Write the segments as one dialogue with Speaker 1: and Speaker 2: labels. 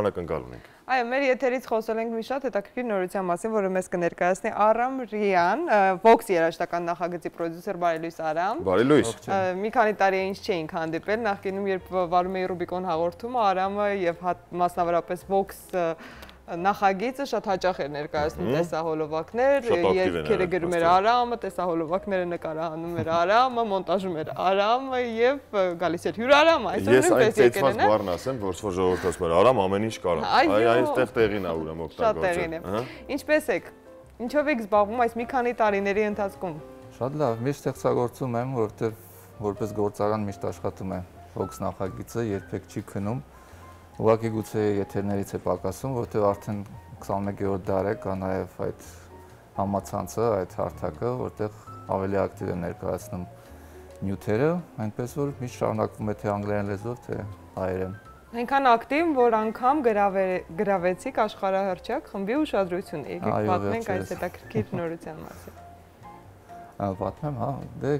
Speaker 1: անակնկալ ունենք։
Speaker 2: Այո, մեր եթերից խոսել ենք մի շատ հետաքրքիր նորության մասին, որը մեզ կներկայացնի Արամ Ռիան, Vox երաժշտական նախագծի պրոդյուսեր Բարի լույս Արամ։
Speaker 1: Բարի լույս։
Speaker 2: Մի քանի տարի է ինչ չէինք հանդիպել, նախկինում երբ վարում էի Ռուբիկոն հաղորդումը, Արամը եւ մասնավորապես Vox նախագիծը շատ հաճախ էր ներկայացնում տեսահոլովակներ, երգերը գրում էր Արամը, տեսահոլովակները նկարահանում էր Արամը, մոնտաժում էր Արամը եւ գալիս էր հյուր Արամը,
Speaker 1: այսօր նույնպես եկել են։ Ես այդ բառն ասեմ, որ որ ժողովուրդը ասում էր Արամ ամեն ինչ կարա։ Այ այստեղ տեղին է ուրեմն օգտագործել։
Speaker 2: Ինչպես եք։ Ինչով եք զբաղվում այս մի քանի տարիների ընթացքում։
Speaker 3: Շատ լավ, միշտ ստեղծագործում եմ, որովհետեւ որպես գործարան միշտ աշխատում եմ։ Vox նախագիծը երբեք չի քնում Ուղղակի գուցե եթերներից է պակասում, որտեղ արդեն 21-րդ դար է կա նաև այդ համացանցը, այդ հարթակը, որտեղ ավելի ակտիվ են ներկայացնում նյութերը, այնպես որ միշտ շարունակվում է թե անգլերեն լեզվով, թե հայերեն։
Speaker 2: Այնքան ակտիվ, որ անգամ գրավեցիք աշխարհահռչակ խմբի ուշադրությունը։ Եկեք պատմենք այս հետաքրքիր նորության մասին։
Speaker 3: Պատմեմ, հա, դե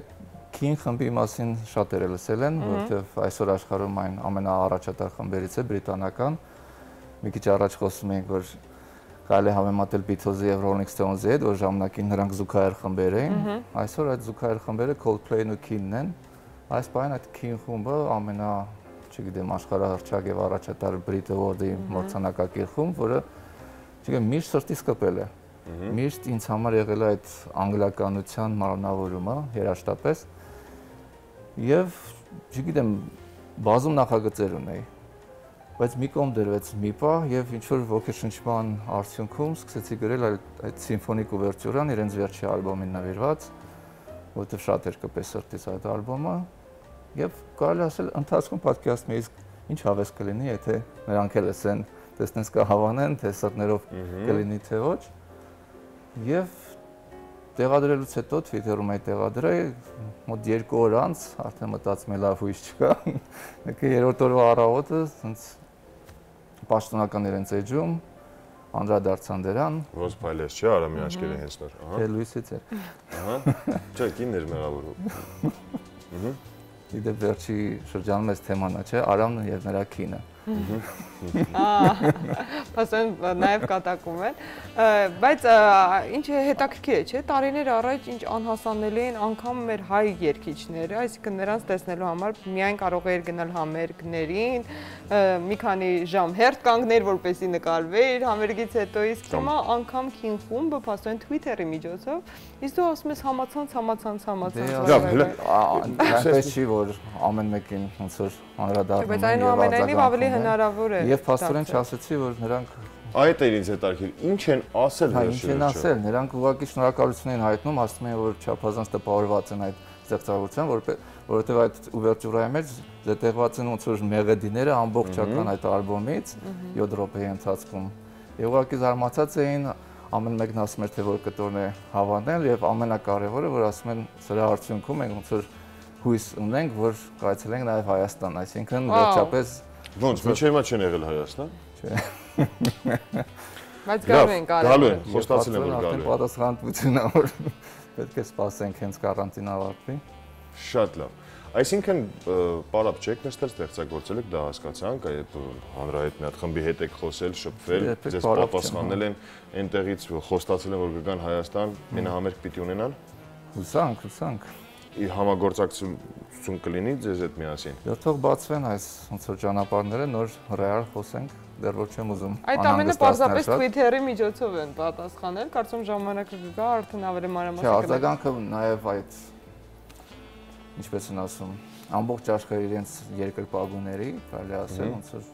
Speaker 3: King խմբի մասին շատերը լսել են, որովհետև այսօր աշխարհում այն ամենաառաջատար խմբերից է բրիտանական։ Մի քիչ առաջ խոսում էինք, որ կարելի համեմատել Beatles-ի եւ Rolling Stones-ի հետ, որ ժամանակին նրանք զուգահեռ խմբեր էին։ Այսօր այդ զուգահեռ խմբերը Coldplay-ն ու King-ն են։ Այս բանը այդ King խումբը ամենա, չգիտեմ, աշխարհահռչակ եւ առաջատար Brit Award-ի մրցանակակիր խումբ, որը չգիտեմ, միշտ սրտից կպել է։ Միշտ ինձ համար եղել է այդ անգլիականության մարմնավորումը երաշտապես եւ չգիտեմ բազում նախագծեր ունեի բայց մի կողմ դրվեց մի պա եւ ինչ որ ոգեշնչման արդյունքում սկսեցի գրել այդ սիմֆոնիկ ուվերտյուրան իրենց վերջի ալբոմին նվիրված որովհետեւ շատ էր կպես սրտից այդ ալբոմը եւ կարելի ասել ընթացքում պատկերացնում էի ինչ հավես կլինի եթե նրանք էլ ասեն տեսնես կհավանեն թե սրտներով կլինի թե ոչ եւ տեղադրելուց հետո Twitter-ում այդ տեղադրել մոտ 2 օր անց արդեն մտածում եմ լավ հույս չկա։ Մեկը երրորդ օրվա առավոտը ցած պաշտոնական իրենց էջում անդրադարձան դրան։
Speaker 1: Ոնց փայլես չէ, Արամի աչքերը հենց նոր,
Speaker 3: ահա։ Դե լույսից է։
Speaker 1: Ահա։ Չէ, կինն էր մեղավորում։
Speaker 3: Ահա։ Իդե վերջի շրջանում էս թեմանա, չէ, Արամն եւ նրա
Speaker 2: Ահա։ Փաստորեն նաև կատակում են, բայց ինչ հետաքրքիր է, չէ՞, տարիներ առաջ ինչ անհասանելի են անգամ մեր հայ երգիչները, այսինքն նրանց տեսնելու համար միայն կարող էր գնալ համերգներին, մի քանի ժամ հերթ կանգներ, որպեսի նկարվեր համերգից հետո, իսկ հիմա անգամ քին խումբը փաստորեն Twitter-ի միջոցով, իսկ դու ասում ես համացանց, համացանց, համացանց։
Speaker 3: Դե, այնպես չի, որ ամեն մեկին ոնց որ անդրադառնում
Speaker 2: են։ Բայց այնուամենայնիվ ավելի հնարավոր է։
Speaker 3: Եվ փաստորեն չասեցի, որ նրանք
Speaker 1: Այդ էր ինձ հետաքրքիր։ Ինչ են ասել
Speaker 3: հա, վերջերս։ Ինչ են ասել, նրանք ուղղակի շնորհակալություն են հայտնում, ասում են, որ չափազանց տպավորված են այդ ստեղծագործության, որովհետև այդ ուվերտյուրայի մեջ զետեղված են ոնց որ մեղեդիները ամբողջական այդ ալբոմից 7 րոպեի ընթացքում։ Եվ ուղղակի զարմացած էին ամեն մեկն ասում էր թե որ կտորն է հավանել եւ ամենակարևորը որ ասում են սրա արդյունքում մենք ոնց որ հույս ունենք որ կայացել ենք նաեւ Հայաստան, այսինքն վերջապես
Speaker 1: ոնց ոչ հիմա չեն եղել Հայաստան։
Speaker 3: Չէ։
Speaker 2: Բայց գալու են
Speaker 1: Գալու են, խոստացել են որ գալու են։
Speaker 3: Պատասխանատվությունն որ պետք է սպասենք հենց կարանտին ավարտվի։
Speaker 1: Շատ լավ։ Այսինքն պարապ չեք նստել ստեղծագործել եք, դա հասկացանք, այդ հանրահայտ մի հատ խմբի հետ եք խոսել, շփվել, ձեզ պատասխանել են այնտեղից խոստացել են որ կգան Հայաստան, մենա համերգ պիտի ունենան։
Speaker 3: Հուսանք, հուսանք
Speaker 1: համագործակցություն կլինի ձեզ հետ միասին։
Speaker 3: Դեռ թող բացվեն այս ոնց որ ճանապարհները, նոր ռեալ խոսենք, դեռ ոչ եմ ուզում։
Speaker 2: Այդ ամենը պարզապես Twitter-ի միջոցով են պատասխանել, կարծում ժամանակը կգա արդեն ավելի մանրամասն։
Speaker 3: Չէ, արձագանքը նաև այդ ինչպես են ասում, ամբողջ աշխարհի իրենց երկրպագուների, կարելի ասել, ոնց որ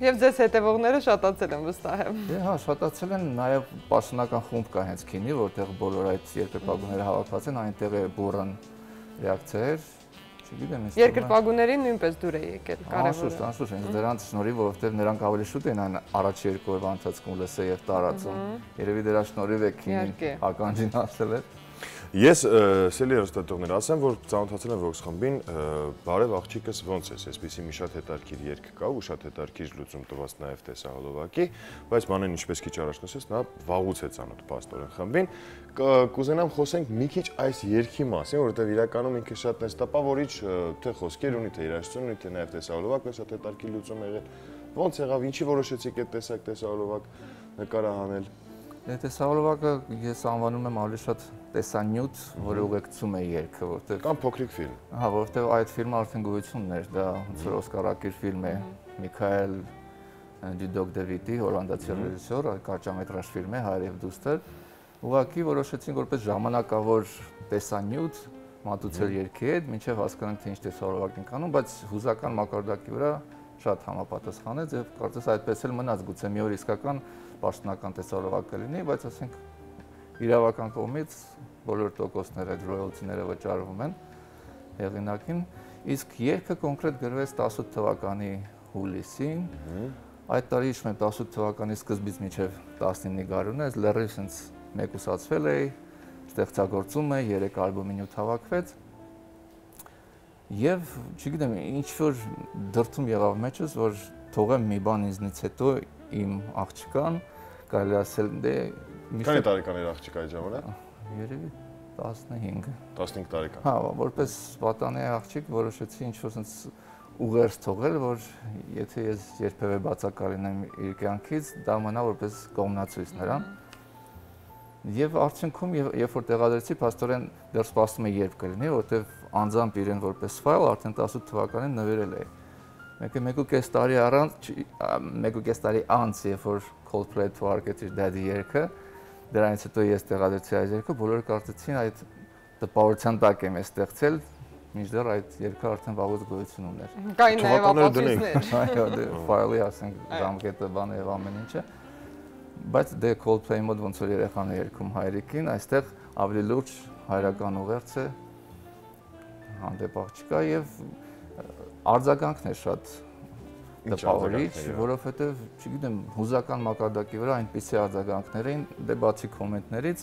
Speaker 2: Եվ ձեզ հետևողները շատացել են վստահ եմ։
Speaker 3: Դե հա, շատացել են, նաև պաշտոնական խումբ կա հենց քինի, որտեղ բոլոր այդ երկրպագուները հավաքված են, այնտեղ է բուրըն ռեակցիաներ, չգիտեմ,
Speaker 2: ինձ երկրպագուներին նույնպես դուր է եկել
Speaker 3: կարևորը։ Անշուշտ, անշուշտ, հենց դրանց շնորհիվ, որովհետև նրանք ավելի շուտ են այն առաջ երկու օրվա ընթացքում լսել եւ տարածում։ Երևի դրա շնորհիվ է քինին ականջին ասել էր։
Speaker 1: Ես սելի հստատողներ ասեմ, որ ծանոթացել եմ Vox խմբին, բարև աղջիկս ոնց ես, այսպեսի մի շատ հետարքիր երգ կա ու շատ հետարքիր լուծում տված նաև տեսահոլովակի, բայց մանեն ինչպես քիչ առաջ նշեց, նա վաղուց է ծանոթ պաստորեն խմբին։ Կուզենամ խոսենք մի քիչ այս երգի մասին, որովհետև իրականում ինքը շատ նստապա, որիչ թե խոսքեր ունի, թե երաժշտություն ունի, թե նաև տեսահոլովակը շատ հետարքիր լուծում եղել Ոնց եղավ, ինչի որոշեցիք այդ տեսակ տեսահոլովակ նկարահանել։
Speaker 3: Դե տեսահոլովակը ես անվանում եմ ավելի շատ տեսանյութ, որը ուղեկցում է երգը, որտեղ
Speaker 1: կամ փոքրիկ ֆիլմ։
Speaker 3: Հա, որտեղ այդ ֆիլմը արդեն գոյություն ուներ, դա ոնց որ Օսկարակիր ֆիլմ է, Միքայել Դյուդոկ Դեվիդի հոլանդացի ռեժիսոր, կարճամետրաժ ֆիլմ է Հայր եւ դուստր։ Ուղղակի որոշեցինք որպես ժամանակավոր տեսանյութ մատուցել երկի հետ, մինչև հասկանանք թե ինչ տեսահոլովակ ենք անում, բայց հուզական մակարդակի վրա շատ համապատասխանեց եւ կարծես այդպես էլ մնաց, գուցե մի օր իսկական պաշտոնական տեսահոլովակ կլինի, բայց ասենք իրավական կողմից բոլոր տոկոսները, royalty-ները վճարվում են հեղինակին, իսկ երգը կոնկրետ գրվեց 18 թվականի հուլիսին։ Այդ տարի իշխում 18 թվականի սկզբից մինչև 19-ի գարունը, այս լրիվ sense մեկուսացվել է, ստեղծագործում է, 3 ալբոմի նյութ հավաքվեց։ Եվ, չգիտեմ, ինչ որ դրթում եղավ մեջս, որ թողեմ մի բան ինձնից հետո իմ աղջկան, կարելի ասել, դե
Speaker 1: Քանի տարեկան էր աղջիկա այդ ժամանակ։
Speaker 3: Երևի 15
Speaker 1: 15 տարեկան։
Speaker 3: Հա, որպես պատանի աղջիկ որոշեցի ինչ որ sense ուղերձ թողել, որ եթե ես երբևէ բացակայինեմ իր կյանքից, դա մնա որպես կողմնացույց նրան։ Եվ արդյունքում երբ որ տեղադրեցի, աստորեն դեռ սպասում է երբ կլինի, որովհետև անձամբ իրեն որպես ֆայլ արդեն 18 թվականին նվիրել է։ Մեկը 1.5 տարի առանց 1.5 տարի անց, երբ որ Coldplay թվարկեց իր Daddy երգը, դրանից հետո ես տեղադրեցի այդ երգը, բոլորը կարծեցին այդ տպավորության տակ եմ ստեղծել, մինչդեռ այդ երգը արդեն վաղուց գոյություն ուներ։
Speaker 2: Կային նաև ապացույցներ։
Speaker 3: Այո, դե ֆայլի ասենք ժամկետը բանը եւ ամեն ինչը։ Բայց դե Coldplay-ի մոտ ոնց որ երեխան է երգում հայրիկին, այստեղ ավելի լուրջ հայրական ուղերձ է հանդեպ աղջկա եւ արձագանքն է շատ տպավորիչ, որովհետև, չգիտեմ, հուզական մակարդակի վրա այնպիսի արձագանքներ էին, դե բացի կոմենտներից,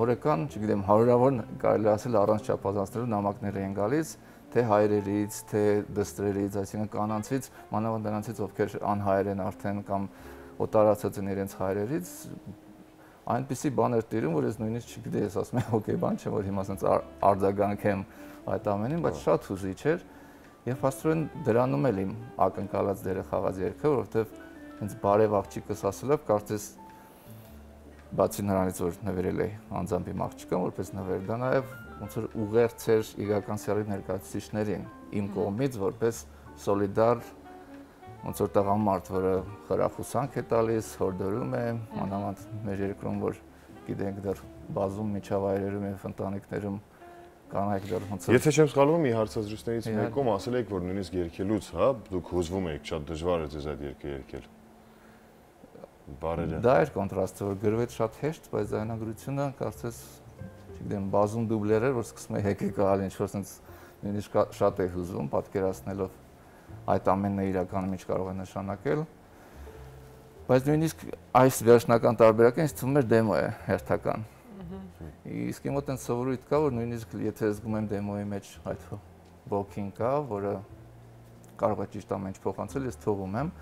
Speaker 3: օրական, չգիտեմ, հարյուրավոր կարելի ասել առանց չափազանցնելու նամակներ էին գալիս, թե հայրերից, թե դստրերից, այսինքն կանանցից, մանավանդ նրանցից, ովքեր անհայր են արդեն կամ օտարացած են իրենց հայրերից, այնպիսի բաներ տիրում, որ ես նույնիսկ չգիտեի, ես ասում եմ, օքեյ, բան չէ, որ հիմա ասենց արձագանքեմ այդ ամենին, բայց շատ հուզիչ էր։ Եվ աստորեն դրանում էլ իմ ակնկալած դերը խաղաց երգը, որովհետև հենց բարև աղջիկս ասելով կարծես բացի նրանից որ նվիրել է անձամբ իմ աղջկան որպես նվեր, դա նաև ոնց որ ուղերձ էր իրական սերի ներկայացուցիչներին իմ կողմից որպես սոլիդար ոնց որ տղամարդ, որը խրախուսանք է տալիս, հորդորում է, մանավանդ մեր երկրում, որ գիտենք դեռ բազում միջավայրերում եւ ընտանիքներում կանայք դեռ ոնց
Speaker 1: Եթե չեմ սխալվում, մի հարցազրույցներից մեկում ասել եք, որ նույնիսկ երկելուց, հա, դուք հուզվում եք, շատ դժվար է ձեզ այդ երգը երգել։ Բարերը։
Speaker 3: Դա էր կոնտրաստը, որ գրվեց շատ հեշտ, բայց ձայնագրությունը կարծես, չգիտեմ, բազում դուբլեր էր, որ սկսում է հեկե գալ, ինչ որ sense նույնիսկ շատ է հուզվում, պատկերացնելով այդ ամենը իրականում ինչ կարող է նշանակել։ Բայց նույնիսկ այս վերջնական տարբերակը ինձ թվում էր դեմո է հերթական Իսկ իմ մոտ այն սովորույթ կա, որ նույնիսկ եթե զգում եմ դեմոյի մեջ այդ ոգին կա, որը կարող է ճիշտ ամեն ինչ փոխանցել, ես թողում եմ։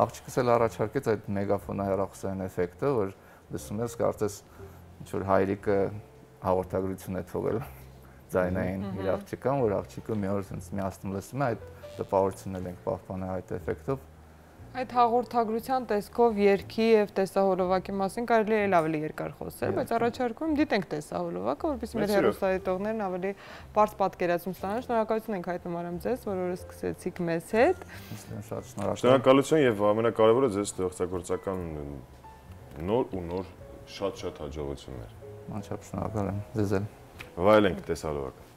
Speaker 3: Աղջիկս էլ առաջարկեց այդ մեգաֆոնա հեռախոսային էֆեկտը, որ լսում ես կարծես ինչ որ հայրիկը հաղորդագրություն է թողել ձայնային իր աղջիկան, որ աղջիկը մի օր sense միացնում լսում է, այդ տպավորությունն էլ ենք պահպանել այդ էֆեկտով
Speaker 2: Այդ հաղորդագրության տեսքով երկի եւ տեսահոլովակի մասին կարելի է ավելի երկար խոսել, բայց առաջարկում դիտենք տեսահոլովակը, որովհետեւ մեր հերոսայտողներն ավելի բարձ պատկերացում ստանան։ Շնորհակալություն ենք հայտնում արամ ձեզ, որ օրը սկսեցիք մեզ հետ։
Speaker 3: Շատ շնորհակալ։
Speaker 1: Շնորհակալություն եւ ամենակարևորը ձեզ ստեղծագործական նոր ու նոր շատ-շատ հաջողություններ։
Speaker 3: Մանչափ շնորհակալ եմ ձեզ էլ։
Speaker 1: Վայելենք տեսահոլովակը։